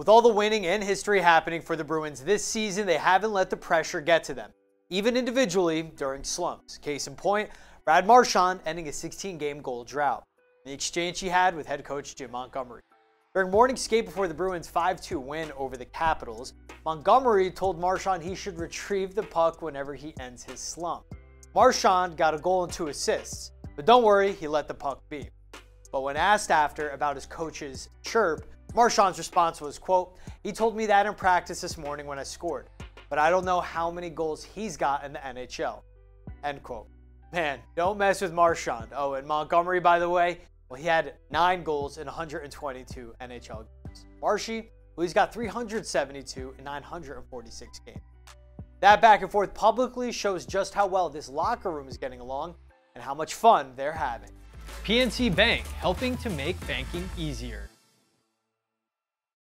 With all the winning and history happening for the Bruins this season, they haven't let the pressure get to them, even individually during slumps. Case in point, Brad Marchand ending a 16 game goal drought. The exchange he had with head coach Jim Montgomery. During morning skate before the Bruins' 5 2 win over the Capitals, Montgomery told Marchand he should retrieve the puck whenever he ends his slump. Marchand got a goal and two assists, but don't worry, he let the puck be. But when asked after about his coach's chirp, Marchand's response was, quote, he told me that in practice this morning when I scored, but I don't know how many goals he's got in the NHL, end quote. Man, don't mess with Marchand. Oh, and Montgomery, by the way, well, he had nine goals in 122 NHL games. Marshy, well, he's got 372 in 946 games. That back and forth publicly shows just how well this locker room is getting along and how much fun they're having. PNC Bank, helping to make banking easier.